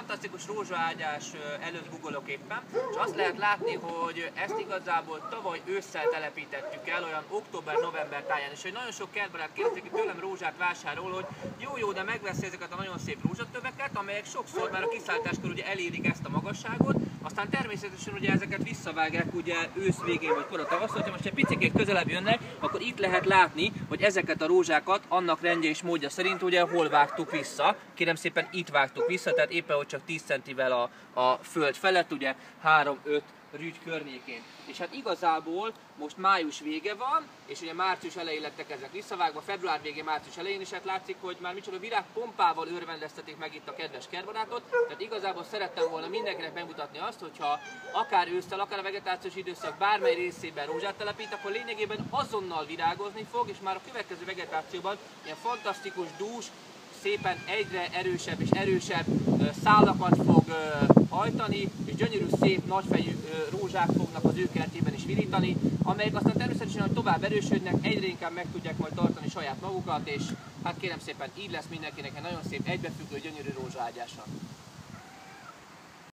fantasztikus rózsaágyás előtt googolok éppen, és azt lehet látni, hogy ezt igazából tavaly ősszel telepítettük el, olyan október-november táján, és hogy nagyon sok kertbarát kérdezik, tőlem rózsát vásárol, hogy jó, jó, de megveszi ezeket a nagyon szép rózsatöveket, amelyek sokszor már a kiszállításkor ugye elérik ezt a magasságot, aztán természetesen ugye ezeket visszavágják ugye ősz végén vagy kora tavasz, hogyha most egy picit közelebb jönnek, akkor itt lehet látni, hogy ezeket a rózsákat annak rendje és módja szerint ugye hol vágtuk vissza. Kérem szépen itt vágtuk vissza, tehát éppen hogy csak 10 centivel a, a föld felett, ugye 3-5 rügy környékén. És hát igazából most május vége van, és ugye március elején lettek ezek visszavágva, február végén, március elején is hát látszik, hogy már micsoda virágpompával örvendeztetik meg itt a kedves kertbarátot. Tehát igazából szerettem volna mindenkinek megmutatni azt, hogyha akár ősszel, akár a vegetációs időszak bármely részében rózsát telepít, akkor lényegében azonnal virágozni fog, és már a következő vegetációban ilyen fantasztikus, dús, szépen egyre erősebb és erősebb szálakat fog hajtani, és gyönyörű, nagyfejű rózsák fognak az ő kertjében is virítani, amelyek aztán természetesen, hogy tovább erősödnek, egyre inkább meg tudják majd tartani saját magukat, és hát kérem szépen, így lesz mindenkinek egy nagyon szép, egybefüggő, gyönyörű rózsaágyása.